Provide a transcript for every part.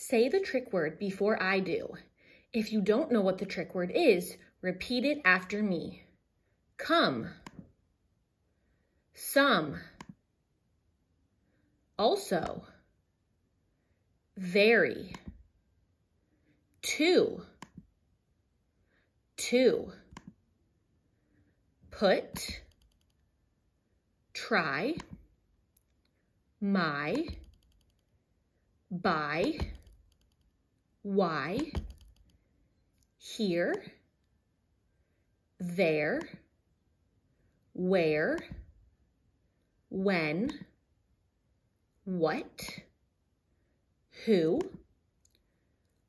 Say the trick word before I do. If you don't know what the trick word is, repeat it after me. Come. Some. Also. Very. Two. Two. Put. Try. My. By. Why. Here. There. Where. When. What. Who.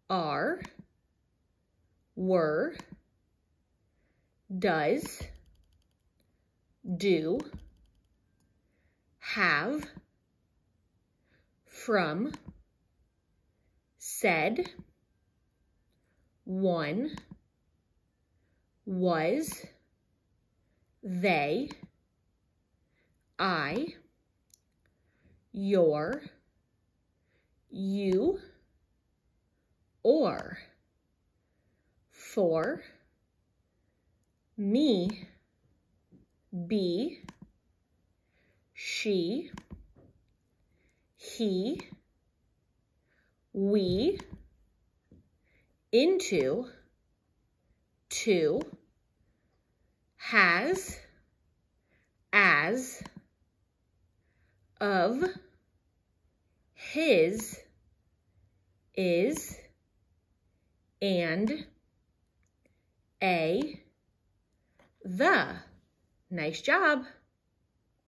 Are. Were. Does. Do. Have. From said, one, was, they, I, your, you, or, for, me, be, she, he, we, into, to, has, as, of, his, is, and, a, the. Nice job.